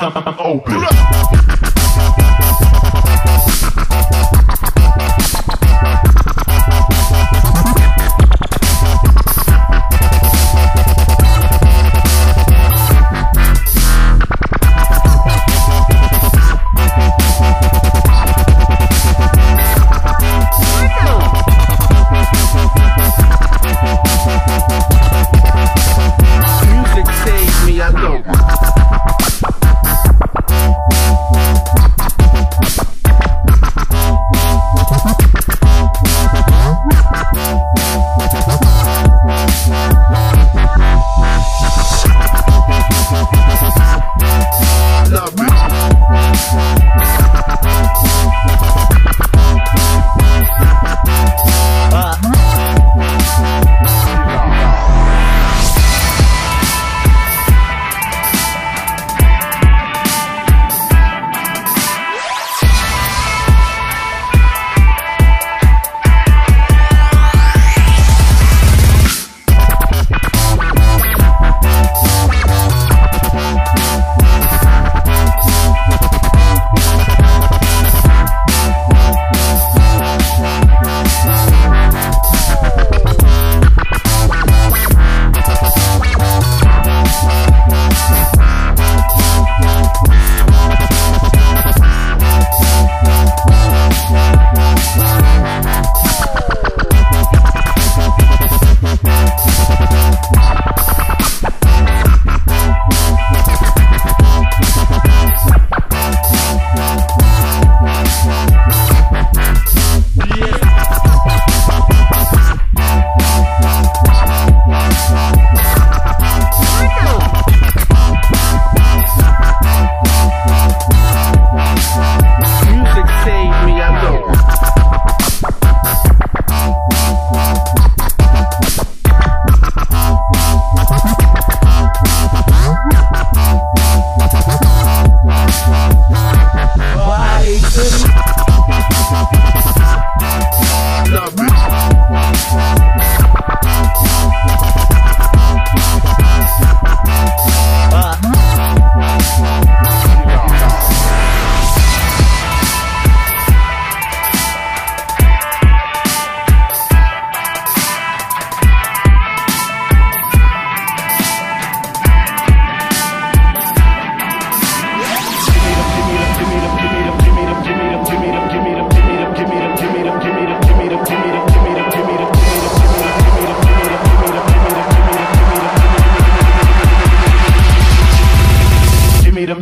open. Music saves me, I know.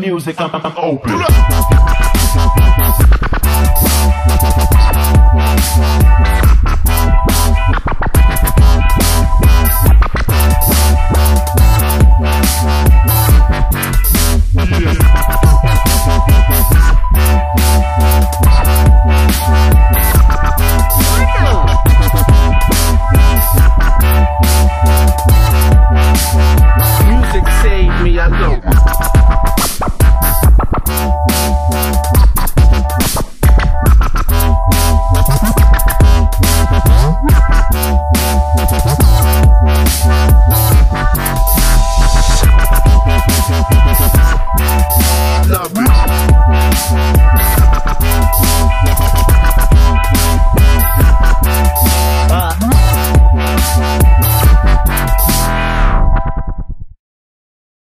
music, I'm, I'm open.